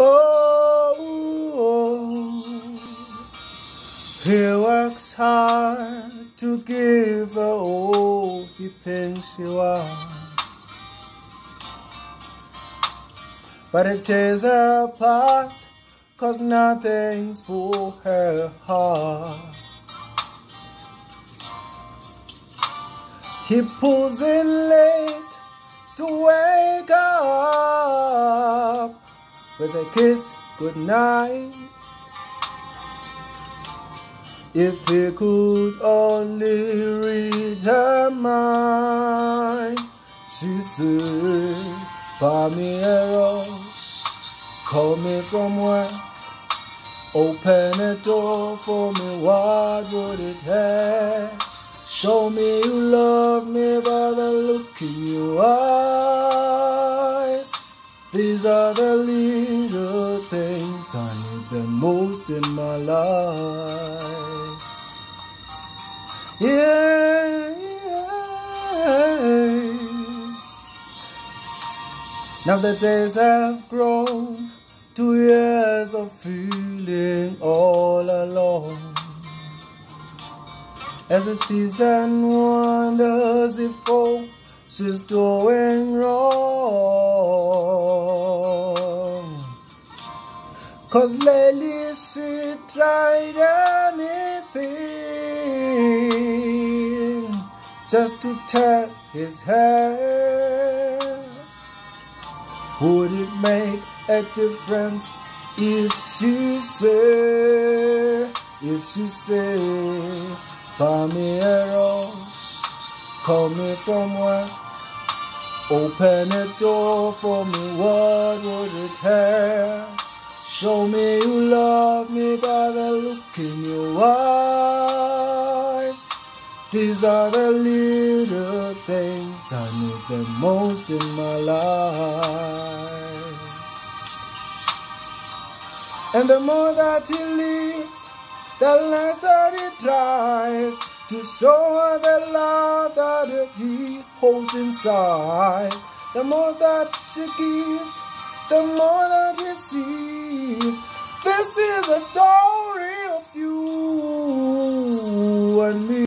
Oh, he works hard to give her all he thinks she wants. But it tears her cause nothing's for her heart. He pulls in late to wake up with a kiss goodnight. If he could only read her mind, she said, rose, call me from where? open a door for me, what would it have? Show me you love me by the look in your eyes. These are the little things I need the most in my life. Yeah. Now the days have grown to years of feeling all alone. As the season wonders if all she's doing wrong. Cause lately she tried anything just to tear his hair. Would it make a difference if she said, if she said, buy me a rose, call me from work, open a door for me, what would it hurt? Show me you love me by the look in your eyes. These are the little things I need the most in my life. And the more that he leaves, the less that he tries to show her the love that he holds inside. The more that she gives, the more that he sees. This is a story